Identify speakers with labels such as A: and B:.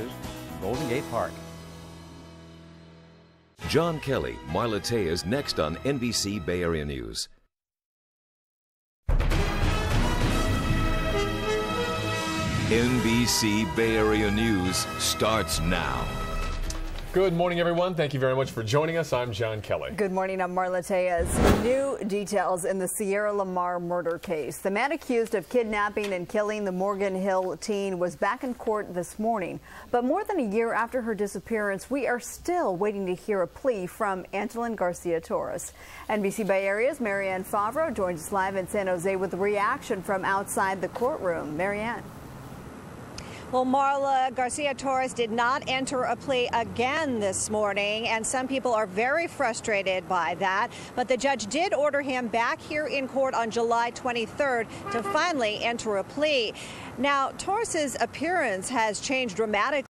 A: Services, Golden Gate Park.
B: John Kelly, Marla Tellez next on NBC Bay Area News. NBC Bay Area News starts now.
C: Good morning, everyone. Thank you very much for joining us. I'm John Kelly.
D: Good morning. I'm Marla Tellez. New details in the Sierra Lamar murder case. The man accused of kidnapping and killing the Morgan Hill teen was back in court this morning. But more than a year after her disappearance, we are still waiting to hear a plea from Antolin Garcia Torres. NBC Bay Area's Marianne Favro joins us live in San Jose with reaction from outside the courtroom. Marianne.
E: Well, Marla Garcia Torres did not enter a plea again this morning, and some people are very frustrated by that. But the judge did order him back here in court on July 23rd to finally enter a plea. Now, Torres's appearance has changed dramatically.